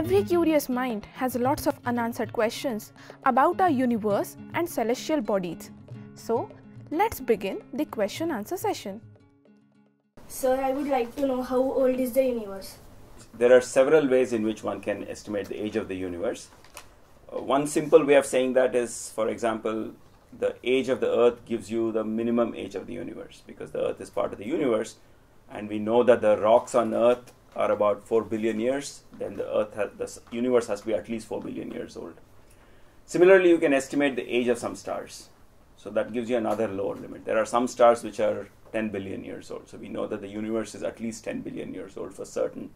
Every curious mind has lots of unanswered questions about our universe and celestial bodies. So, let's begin the question answer session. Sir, I would like to know how old is the universe? There are several ways in which one can estimate the age of the universe. Uh, one simple way of saying that is, for example, the age of the earth gives you the minimum age of the universe because the earth is part of the universe and we know that the rocks on earth are about 4 billion years then the earth has, the universe has to be at least 4 billion years old. Similarly you can estimate the age of some stars. So that gives you another lower limit. There are some stars which are 10 billion years old. So we know that the universe is at least 10 billion years old for certain.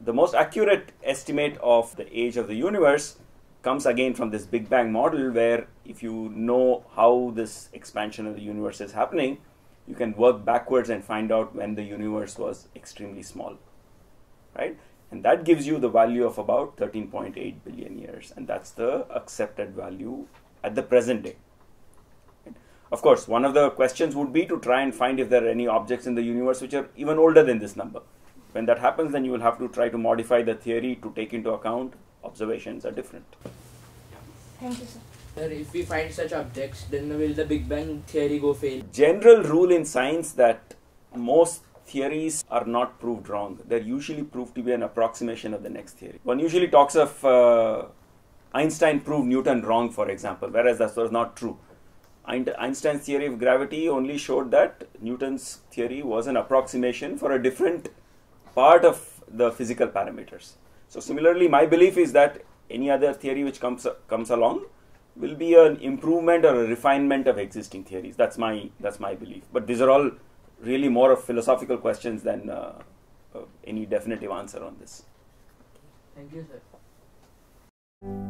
The most accurate estimate of the age of the universe comes again from this Big Bang model, where if you know how this expansion of the universe is happening, you can work backwards and find out when the universe was extremely small, right? And that gives you the value of about 13.8 billion years, and that's the accepted value at the present day. Of course, one of the questions would be to try and find if there are any objects in the universe which are even older than this number. When that happens, then you will have to try to modify the theory to take into account observations are different. Thank you, sir. Sir, if we find such objects, then will the Big Bang theory go fail? General rule in science that most theories are not proved wrong. They're usually proved to be an approximation of the next theory. One usually talks of uh, Einstein proved Newton wrong, for example, whereas that was not true. Einstein's theory of gravity only showed that Newton's theory was an approximation for a different part of the physical parameters. So similarly, my belief is that any other theory which comes comes along will be an improvement or a refinement of existing theories. That's my that's my belief. But these are all really more of philosophical questions than uh, uh, any definitive answer on this. Thank you, sir.